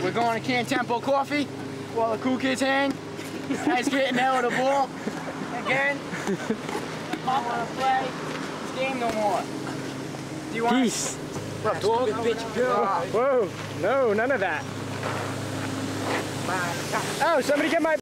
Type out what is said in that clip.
We're going to Can Tempo Coffee while the cool kids hang. Guys getting out of the ball. Again. Not want to play this game no more. Do you want Peace. What dog? bitch girl. Whoa, no, none of that. Oh, somebody get my